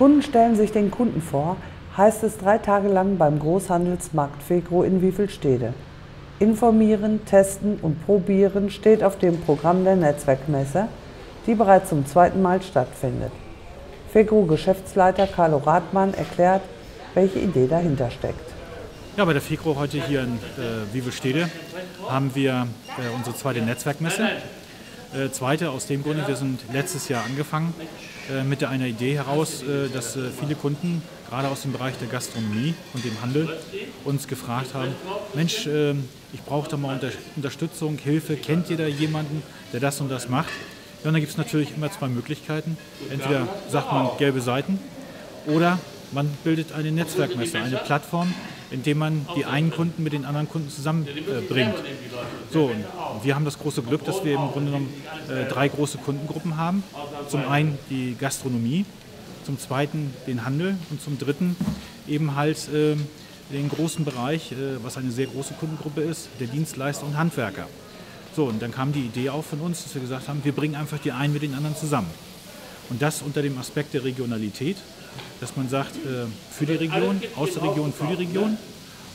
Kunden stellen sich den Kunden vor, heißt es drei Tage lang beim Großhandelsmarkt Fegro in Wiefelstede. Informieren, testen und probieren steht auf dem Programm der Netzwerkmesse, die bereits zum zweiten Mal stattfindet. Fegro-Geschäftsleiter Carlo Rathmann erklärt, welche Idee dahinter steckt. Ja, bei der FIGRO heute hier in äh, Wievelstede haben wir äh, unsere zweite Netzwerkmesse. Äh, zweite aus dem Grunde, wir sind letztes Jahr angefangen äh, mit einer Idee heraus, äh, dass äh, viele Kunden, gerade aus dem Bereich der Gastronomie und dem Handel, uns gefragt haben, Mensch, äh, ich brauche da mal unter Unterstützung, Hilfe, kennt ihr da jemanden, der das und das macht? Ja, und da gibt es natürlich immer zwei Möglichkeiten. Entweder sagt man gelbe Seiten oder man bildet eine Netzwerkmesse, eine Plattform, indem man die einen Kunden mit den anderen Kunden zusammenbringt. so, und wir haben das große Glück, dass wir im Grunde genommen äh, drei große Kundengruppen haben. Zum einen die Gastronomie, zum zweiten den Handel und zum dritten eben halt äh, den großen Bereich, äh, was eine sehr große Kundengruppe ist, der Dienstleister und Handwerker. So, und dann kam die Idee auch von uns, dass wir gesagt haben, wir bringen einfach die einen mit den anderen zusammen. Und das unter dem Aspekt der Regionalität dass man sagt, äh, für die Region, aus der Region, für die Region,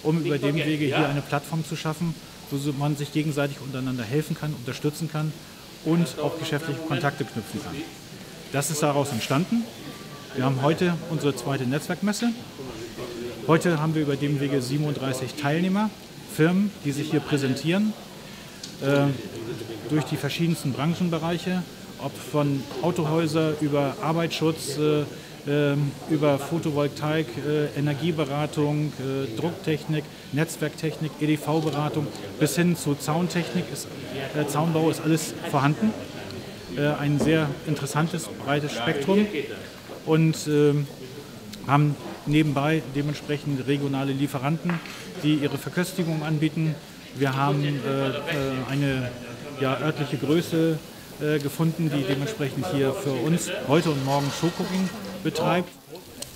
um über dem Wege hier eine Plattform zu schaffen, wo man sich gegenseitig untereinander helfen kann, unterstützen kann und auch geschäftliche Kontakte knüpfen kann. Das ist daraus entstanden. Wir haben heute unsere zweite Netzwerkmesse. Heute haben wir über dem Wege 37 Teilnehmer, Firmen, die sich hier präsentieren, äh, durch die verschiedensten Branchenbereiche, ob von Autohäuser über Arbeitsschutz, äh, ähm, über Photovoltaik, äh, Energieberatung, äh, Drucktechnik, Netzwerktechnik, EDV-Beratung bis hin zu Zauntechnik, ist, Zaunbau ist alles vorhanden. ein sehr interessantes, breites Spektrum und ähm, haben nebenbei dementsprechend regionale Lieferanten, die ihre Verköstigung anbieten. Wir haben eine ja, örtliche Größe gefunden, die dementsprechend hier für uns heute und morgen Showcooking betreibt.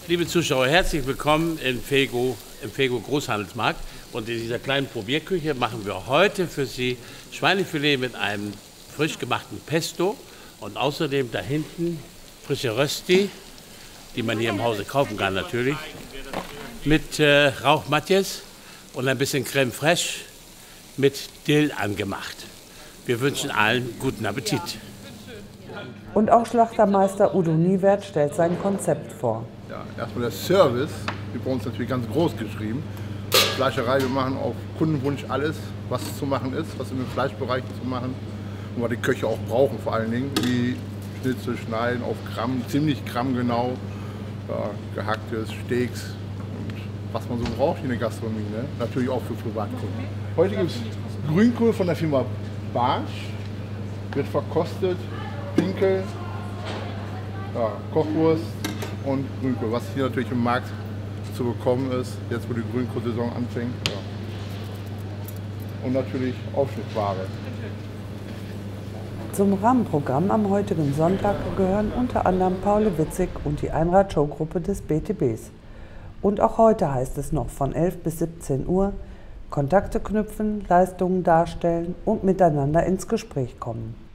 Liebe Zuschauer, herzlich willkommen im Fego, im Fego Großhandelsmarkt. Und in dieser kleinen Probierküche machen wir heute für Sie Schweinefilet mit einem frisch gemachten Pesto und außerdem da hinten frische Rösti, die man hier im Hause kaufen kann natürlich, mit äh, Rauchmatjes und ein bisschen Creme fraiche mit Dill angemacht. Wir wünschen allen guten Appetit. Und auch Schlachtermeister Udo Niewert stellt sein Konzept vor. Ja, erstmal der Service, wird bei uns natürlich ganz groß geschrieben. Fleischerei, wir machen auf Kundenwunsch alles, was zu machen ist, was im Fleischbereich zu machen. Und was die Köche auch brauchen vor allen Dingen, wie Schnitzel schneiden auf Gramm, ziemlich grammgenau, ja, gehacktes, Steaks und was man so braucht in der Gastronomie. Ne? Natürlich auch für Privatkunden. Heute gibt es Grünkohl von der Firma Barsch, wird verkostet Pinkel, ja, Kochwurst und Grünkohl, was hier natürlich im Markt zu bekommen ist, jetzt wo die Grünkohlsaison anfängt. Ja. Und natürlich Aufschnittware. Zum Rahmenprogramm am heutigen Sonntag gehören unter anderem Paul Witzig und die Einrad-Show-Gruppe des BTBs. Und auch heute heißt es noch von 11 bis 17 Uhr Kontakte knüpfen, Leistungen darstellen und miteinander ins Gespräch kommen.